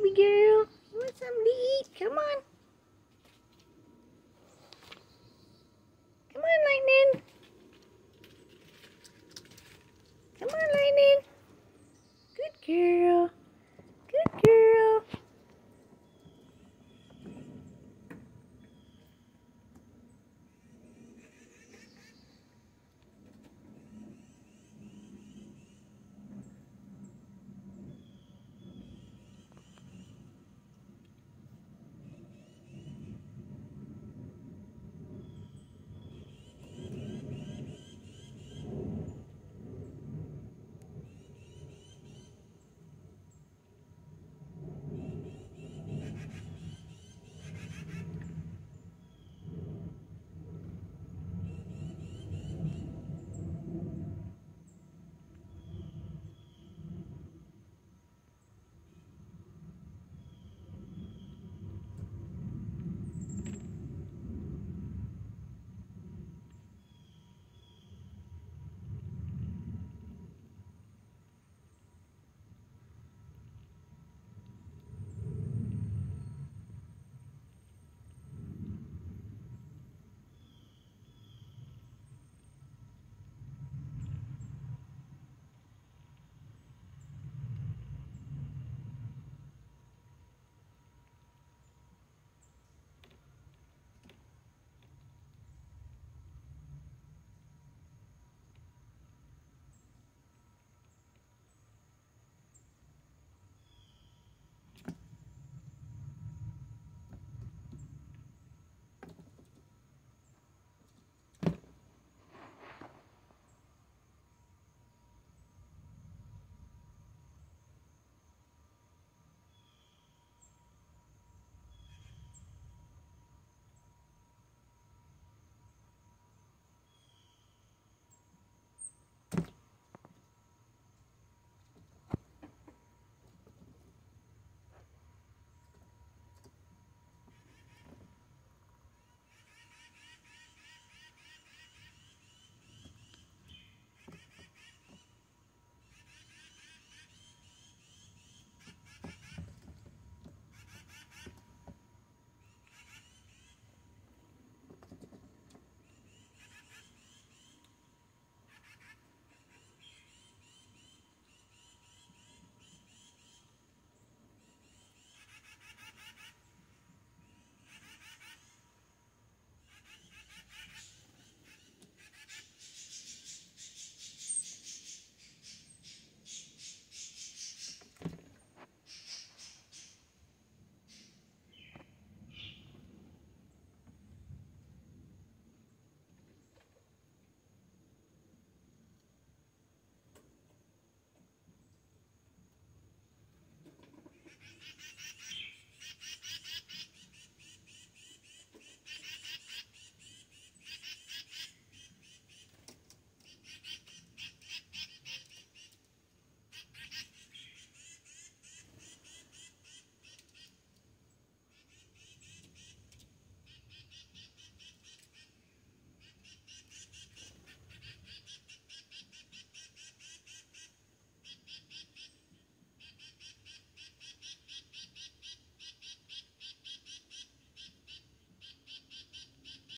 baby girl? You want something to eat? Come on. Come on, Lightning. Come on, Lightning. Good girl.